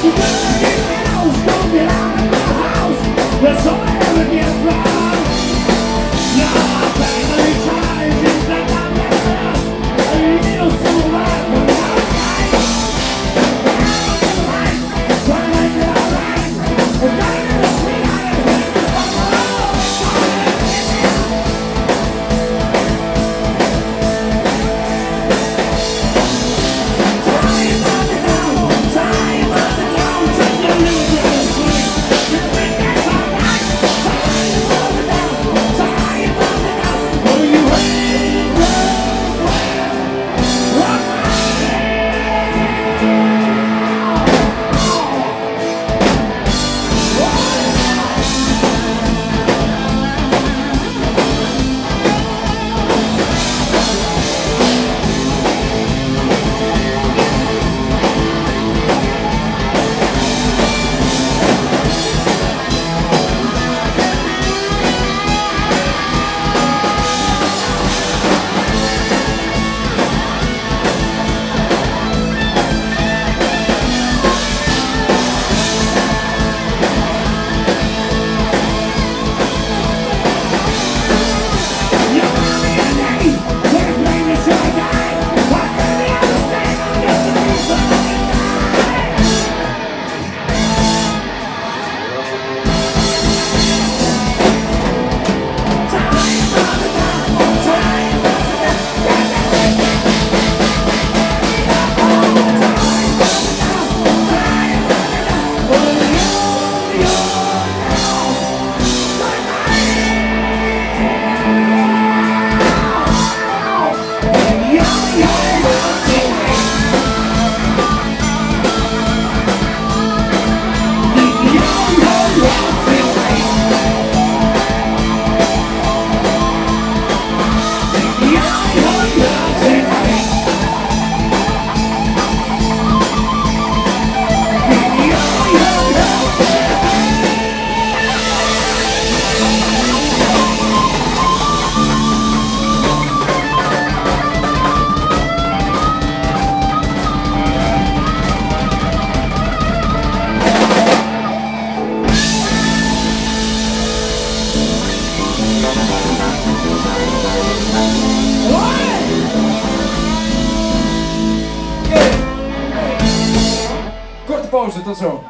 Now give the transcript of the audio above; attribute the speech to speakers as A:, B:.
A: house, get out, get out, get out, get out, get
B: poster. Tot zo.